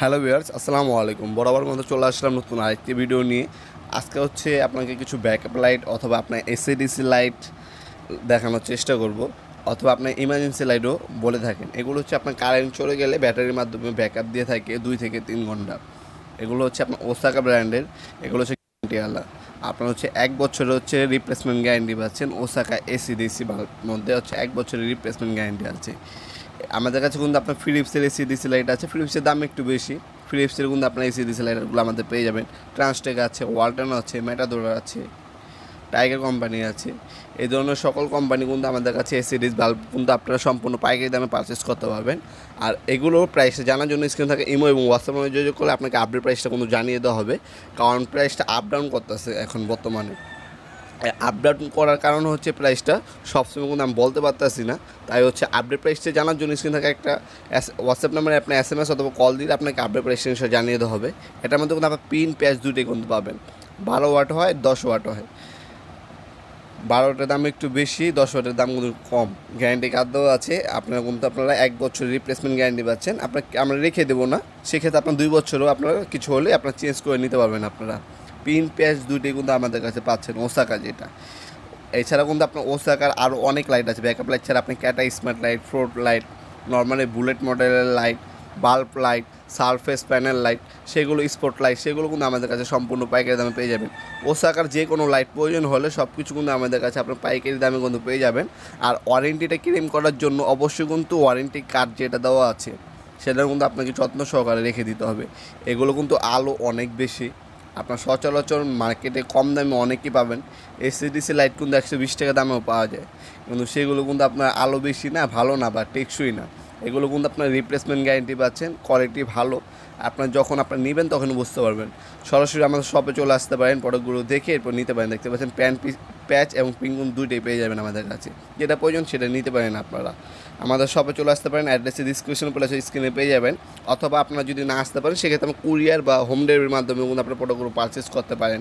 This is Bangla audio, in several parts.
হ্যালো ভিউয়ার্স, আসসালামু আলাইকুম। বরাবর মতো চলে আসলাম নতুন আরেকটি ভিডিও নিয়ে। আজকে হচ্ছে আপনাকে কিছু ব্যাকআপ লাইট অথবা আপনার এসএডিসি লাইট দেখানোর চেষ্টা করব, অথবা আপনার ইমার্জেন্সি লাইটও বলে থাকেন। এগুলো হচ্ছে আপনার কারেন্ট চলে গেলে ব্যাটারির মাধ্যমে ব্যাকআপ দিয়ে থাকে দুই থেকে তিন ঘণ্টা। এগুলো হচ্ছে আপনার ওসাকা ব্র্যান্ডের এগুলো হচ্ছে গ্যারান্টিওয়ালা আপনার হচ্ছে এক বছরের হচ্ছে রিপ্লেসমেন্ট গ্যারান্টি পাচ্ছেন ওসাকা এসিডিসি মধ্যে হচ্ছে এক বছরের রিপ্লেসমেন্ট গ্যারান্টি আছে। আমাদের কাছে কিন্তু আপনার ফিলিপসের এসিডিসি লাইট আছে। ফিলিপসের দাম একটু বেশি। ফিলিপসের কিন্তু আপনার এসিডিসি লাইটগুলো আমাদের পেয়ে যাবেন। ট্রান্সটেক আছে ওয়ালটন আছে মেটাডোর আছে টাইগার কোম্পানি আছে। এই ধরনের সকল কোম্পানি কিন্তু আমাদের কাছে এসিডিস বাল্ব কিন্তু আপনারা সম্পূর্ণ পাইকারি দামে পারচেস করতে পারবেন। আর এগুলোর প্রাইস জানার জন্য স্ক্রিন থাকে ইমো এবং হোয়াটসঅ্যাপ যোগাযোগ করলে আপনাকে আপডেট প্রাইসটা কিন্তু জানিয়ে দেওয়া হবে। কারণ প্রাইসটা আপ ডাউন করতেছে এখন বর্তমানে। আপডেট করার কারণ হচ্ছে প্রাইসটা সবসময় কিন্তু আমি বলতে পারতেছি না। তাই হচ্ছে আপডেট প্রাইসটা জানার জন্য স্ক্রিন থাকে একটা হোয়াটসঅ্যাপ নাম্বারে আপনি এস এম এস অথবা কল দিলে আপনাকে আপডেট প্রাইসটা জানিয়ে দেওয়া হবে। এটার মধ্যে কিন্তু আপনার পিন প্যাচ দুটোই কিন্তু পাবেন। বারো ওয়াট হয়, দশ ওয়াট হয়। বারোটার দাম একটু বেশি, দশ ওয়াটের দাম কিন্তু কম। গ্যারান্টি কার্ডও আছে। আপনারা কিন্তু আপনারা এক বছর রিপ্লেসমেন্ট গ্যারান্টি পাচ্ছেন। আপনাকে, আমরা রেখে দেবো না। সেক্ষেত্রে আপনার দুই বছরও আপনারা কিছু হলে আপনারা চেঞ্জ করে নিতে পারবেন আপনারা। পিন প্যাচ দুটোই কিন্তু আমাদের কাছে পাচ্ছেন ওসাকা যেটা। এছাড়া কিন্তু আপনার ওসাকার আরও অনেক লাইট আছে ব্যাকআপ লাইট ছাড়া আপনি ক্যাটা স্মার্ট লাইট ফ্রোট লাইট নর্মালি বুলেট মডেলের light bulb light surface panel light সেগুলো স্পট লাইট সেগুলো কিন্তু আমাদের কাছে সম্পূর্ণ পাইকারি দামে পেয়ে যাবেন। ওসাকার যে কোনো লাইট প্রয়োজন হলে সব কিছু কিন্তু আমাদের কাছে আপনার পাইকারি দামে কিন্তু পেয়ে যাবেন। আর ওয়ারেন্টিটা ক্লেম করার জন্য অবশ্যই কিন্তু ওয়ারেন্টি কার্ড যেটা দেওয়া আছে সেটা কিন্তু আপনাকে যত্ন সহকারে রেখে দিতে হবে। এগুলো কিন্তু আলো অনেক বেশি। আপনার সচরাচর মার্কেটে কম দামে অনেকই পাবেন। এসিডিসি লাইট কিন্তু একশো বিশ টাকা দামেও পাওয়া যায়। কিন্তু সেগুলো কিন্তু আপনার আলো বেশি না, ভালো না বা টেকসই না। এগুলো কিন্তু আপনার রিপ্লেসমেন্ট গ্যারেন্টি পাচ্ছেন কোয়ালিটি ভালো। আপনার যখন আপনার নেবেন তখন বুঝতে পারবেন। সরাসরি আমাদের শপে চলে আসতে পারেন প্রোডাক্টগুলো দেখে এরপর নিতে পারেন। দেখতে পাচ্ছেন প্যান্ট প্যাচ এবং পিঙ্গুন দুইটাই পেয়ে যাবেন আমাদের কাছে। যেটা প্রয়োজন সেটা নিতে পারেন আপনারা। আমাদের শপে চলে আসতে পারেন অ্যাড্রেসে ডিসক্রিপশন প্লাস স্ক্রিনে পেয়ে যাবেন। অথবা আপনারা যদি না আসতে পারেন, সেক্ষেত্রে আমরা কুরিয়ার বা হোম ডেলিভারির মাধ্যমে কিন্তু আপনার প্রোডাক্টগুলো পারচেস করতে পারেন।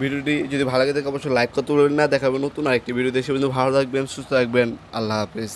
ভিডিওটি যদি ভালো লাগে থাকে, অবশ্যই লাইক করতে বলবেন না। দেখাবেন নতুন আরেকটি ভিডিও দেখে কিন্তু ভালো থাকবেন, সুস্থ থাকবেন। আল্লাহ হাফিজ।